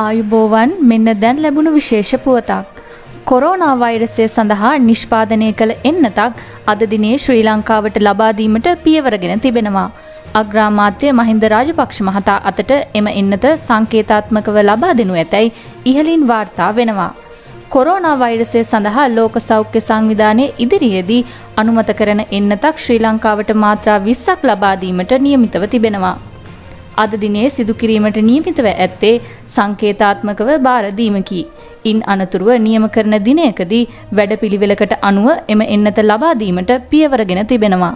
ආයුබෝවන් මෙන්න දැන් ලැබුණු විශේෂ පුවතක්. කොරෝනා වෛරසය සඳහා නිෂ්පාදනය කළ එන්නතක් අද දිනේ ශ්‍රී ලංකාවට ලබා දීමට පියවරගෙන තිබෙනවා. අග්‍රාමාත්‍ය මහින්ද රාජපක්ෂ මහතා අතට එම එන්නත සංකේතාත්මකව ලබා දෙනු ඇතැයි ඉහලින් වාර්තා වෙනවා. කොරෝනා වෛරසය සඳහා ලෝක සෞඛ්‍ය සංවිධානය ඉදිරියේදී අනුමත කරන එන්නතක් ශ්‍රී ලංකාවට මාත්‍රා 20ක් ලබා දීමට නියමිතව තිබෙනවා. අද දිනේ සිදු කිරීමට නියමිතව ඇත්තේ සංකේතාත්මකව බාර දීමකි. ඉන් අනතුරුව නියම කරන දිනයකදී වැඩපිළිවෙලකට අනුව එම එන්නත ලබා දීමට පියවරගෙන තිබෙනවා.